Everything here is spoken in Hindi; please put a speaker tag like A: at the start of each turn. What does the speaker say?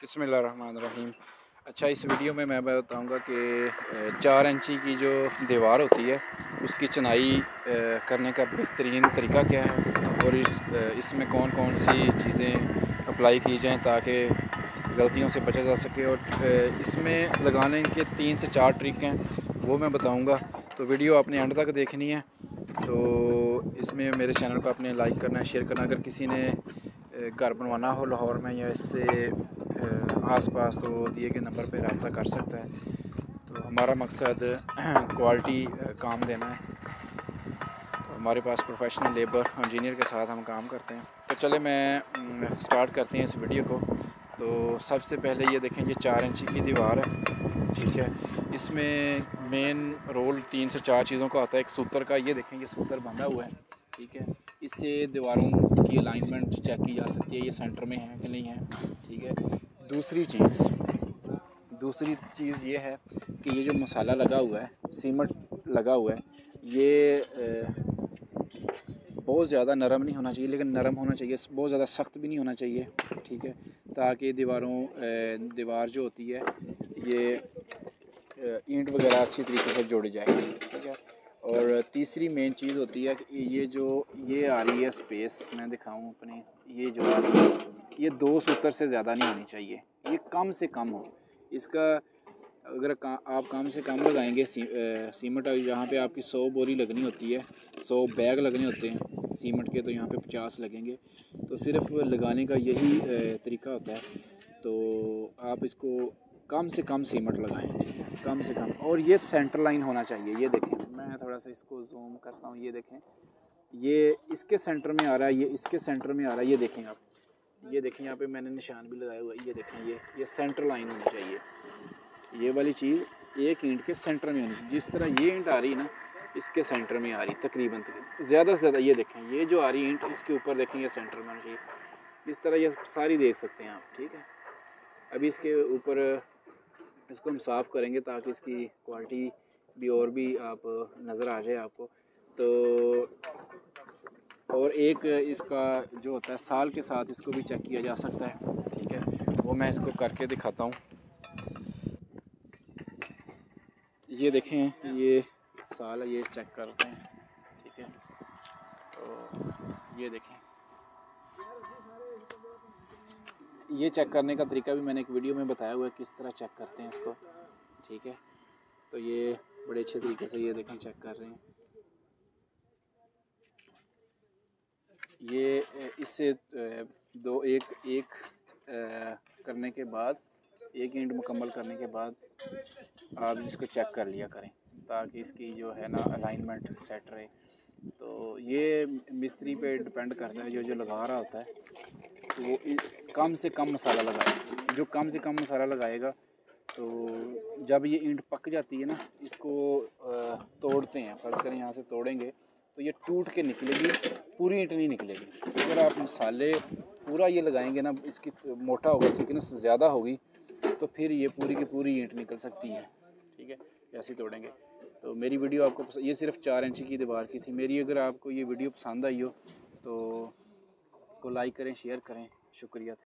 A: बसमीम अच्छा इस वीडियो में मैं बताऊँगा कि चार इंची की जो दीवार होती है, उसकी चनाई करने का बेहतरीन तरीका क्या है? और इस इसमें कौन कौन सी चीज़ें अप्लाई की जाएँ ताकि गलतियों से बचा जा सके? और इसमें लगाने के तीन से चार ट्रिक हैं, वो मैं बताऊँगा। तो वीडियो आपने एंड तक देखनी है। तो इसमें मेरे चैनल को आपने लाइक करना है शेयर करना। अगर किसी ने घर बनवाना हो लाहौर में या इससे आसपास तो दिए गए नंबर पर रबता कर सकता है। तो हमारा मकसद क्वालिटी काम देना है। तो हमारे पास प्रोफेशनल लेबर इंजीनियर के साथ हम काम करते हैं। तो चले मैं स्टार्ट करते हैं इस वीडियो को। तो सबसे पहले ये देखें, ये चार इंची की दीवार है। ठीक है? इसमें मेन रोल तीन से चार चीज़ों का होता है। एक सूत्र का, ये देखें, ये सूत्र बंधा हुआ है। ठीक है? इससे दीवारों की अलाइनमेंट चेक की जा सकती है। ये सेंटर में है कि नहीं है? ठीक है? दूसरी चीज़ दूसरी चीज़ ये है कि ये जो मसाला लगा हुआ है, सीमट लगा हुआ है, ये बहुत ज़्यादा नरम नहीं होना चाहिए, लेकिन नरम होना चाहिए, बहुत ज़्यादा सख्त भी नहीं होना चाहिए, ठीक है? ताकि दीवारों दीवार जो होती है, ये ईंट वगैरह अच्छी तरीके से जोड़ी जाए, ठीक है? और तीसरी मेन चीज़ होती है कि ये जो ये आ रही है स्पेस मैं दिखाऊँ अपने ये जो आ रही है ये दो सूत्र से ज़्यादा नहीं होनी चाहिए ये कम से कम हो। इसका अगर का, आप कम से कम लगाएँगे सी, सीमेंट जहाँ पे आपकी सौ बोरी लगनी होती है सौ बैग लगने होते हैं सीमेंट के तो यहाँ पे पचास लगेंगे। तो सिर्फ़ लगाने का यही तरीका होता है। तो आप इसको कम से कम सीमेंट लगाएँ, कम से कम। और ये सेंटर लाइन होना चाहिए, ये देखें। मैं थोड़ा सा इसको जूम करता हूँ, ये देखें। ये इसके सेंटर में आ रहा है, ये इसके सेंटर में आ रहा है, ये देखें आप। ये देखें, यहाँ पे मैंने निशान भी लगाया हुआ है, ये देखें, ये ये सेंटर लाइन होनी चाहिए। ये वाली चीज़ एक ईंट के सेंटर में होनी चाहिए। जिस तरह ये ईंट आ रही है ना, इसके सेंटर में आ रही, तकरीबन ज़्यादा से ज़्यादा ये देखें, ये जो आ रही ईंट इसके ऊपर देखें, ये सेंटर में होना चाहिए। इस तरह ये सारी देख सकते हैं आप, ठीक है? अभी इसके ऊपर इसको हम साफ़ करेंगे ताकि इसकी क्वालिटी भी और भी आप नज़र आ जाए आपको। तो और एक इसका जो होता है, साल के साथ इसको भी चेक किया जा सकता है, ठीक है? वो मैं इसको करके दिखाता हूँ। ये देखें, ये साल ये चेक करते हैं, ठीक है? तो ये देखें। ये चेक करने का तरीका भी मैंने एक वीडियो में बताया हुआ है, किस तरह चेक करते हैं इसको। ठीक है? तो ये बड़े अच्छे तरीके से ये देखें चेक कर रहे हैं। ये इससे दो, एक एक करने के बाद, एक इंट मुकम्मल करने के बाद आप इसको चेक कर लिया करें, ताकि इसकी जो है ना अलाइनमेंट सेट रहे। तो ये मिस्त्री पे डिपेंड करता है, जो जो लगा रहा होता है तो वो कम से कम मसाला लगाए जो कम से कम मसाला लगाएगा तो जब ये ईंट पक जाती है ना, इसको तोड़ते हैं, फ़र्ज़ करें यहाँ से तोड़ेंगे तो ये टूट के निकलेगी, पूरी ईंट नहीं निकलेगी। अगर आप मसाले पूरा ये लगाएँगे ना, इसकी मोटा होगा, थिकनेस ज़्यादा होगी तो फिर ये पूरी की पूरी ईंट निकल सकती है, ठीक है, ऐसे तोड़ेंगे। तो मेरी वीडियो आपको ये सिर्फ़ चार इंच की दीवार की थी, मेरी अगर आपको ये वीडियो पसंद आई हो तो इसको लाइक करें, शेयर करें, शुक्रिया